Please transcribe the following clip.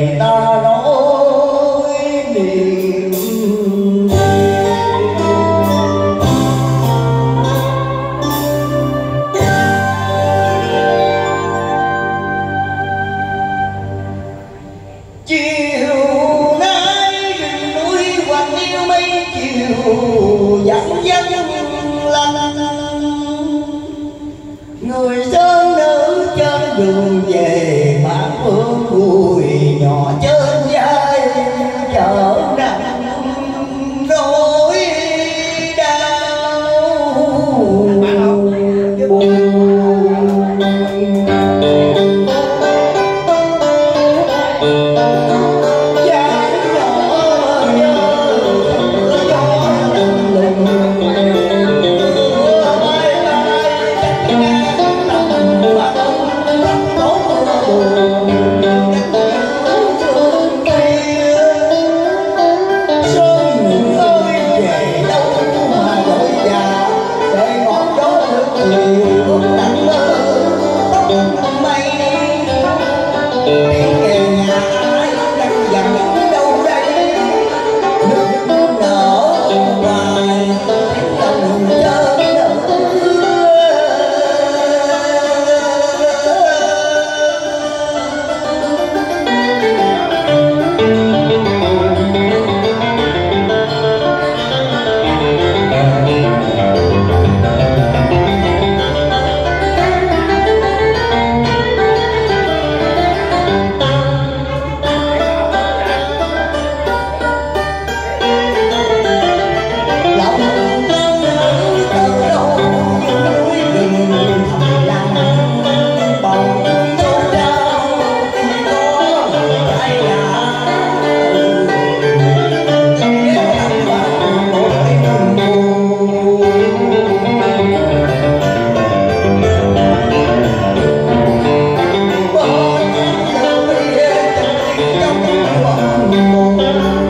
người ta nói Lord.